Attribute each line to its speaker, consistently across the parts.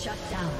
Speaker 1: Shut down.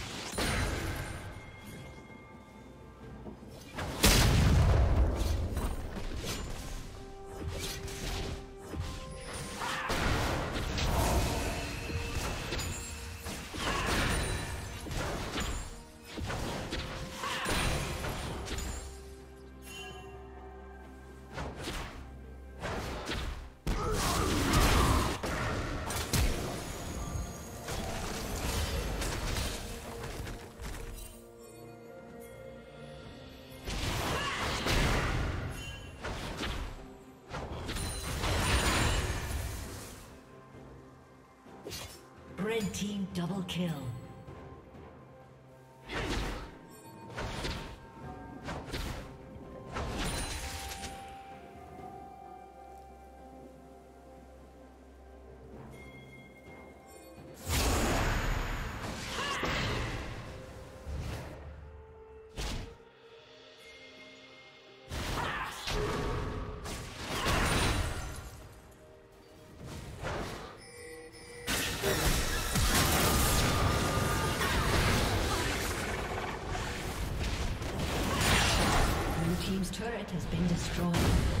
Speaker 1: Team double kill. Has been destroyed.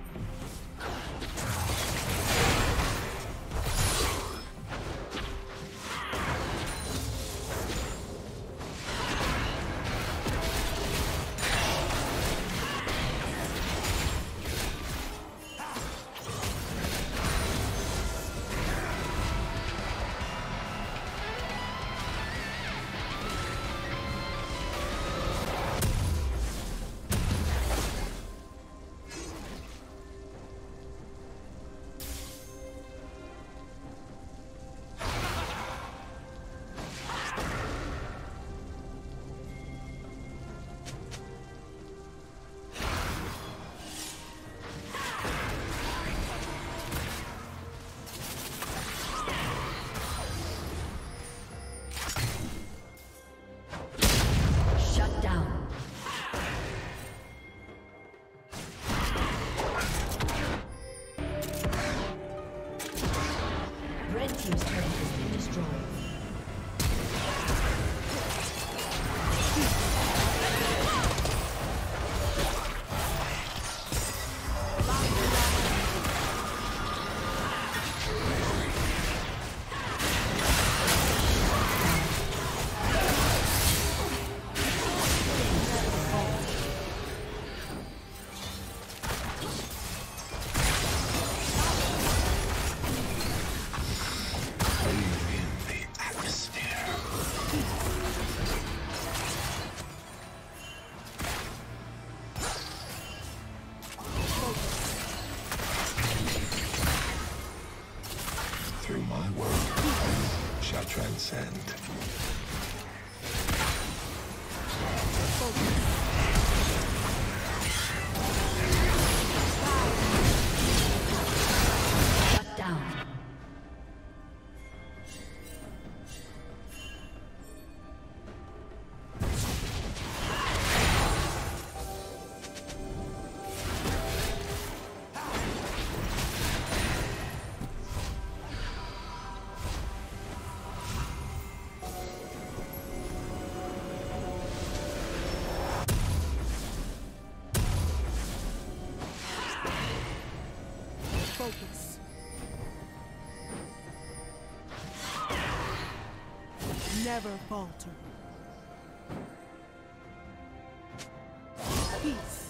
Speaker 2: through
Speaker 3: my world shall transcend. Never falter.
Speaker 1: Peace.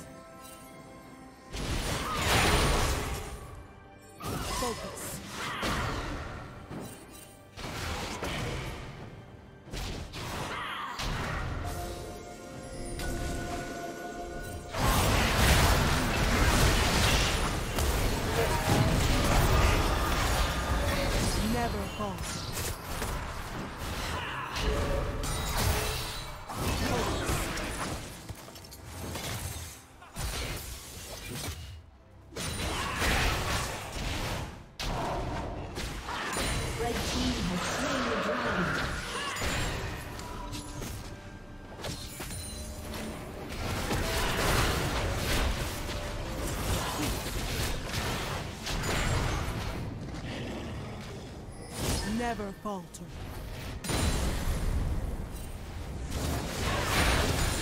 Speaker 3: Never falter.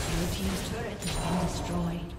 Speaker 1: Blue team's turret has been destroyed.